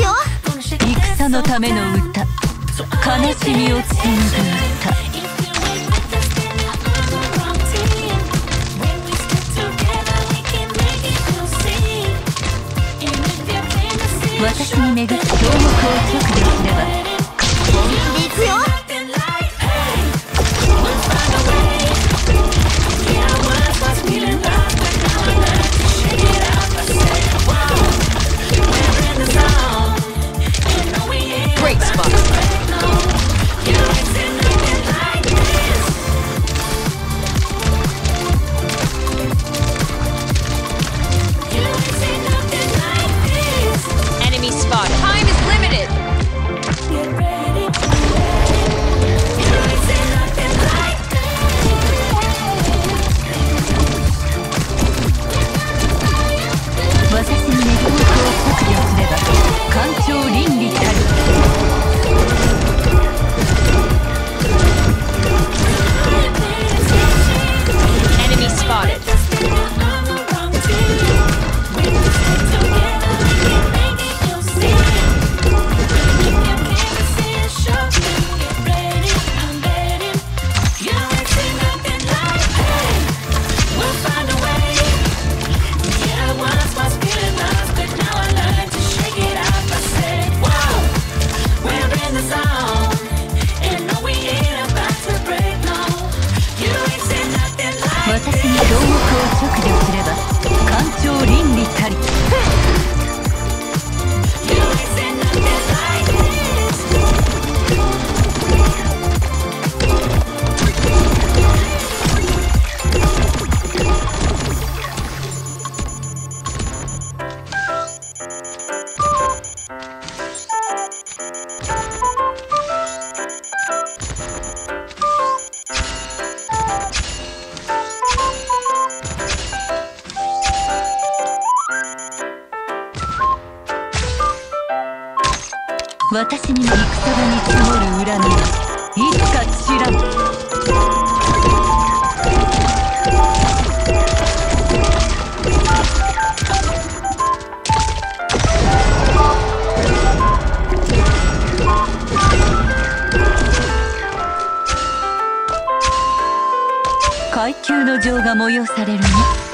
よ。戦のための歌。悲しみを紡ぐ歌私に巡る凶力を直できれば。いくよ。Oh. 強目を削除すれば艦長リ私にも戦場に積もる恨みはいつか知らん階級の情が催されるね。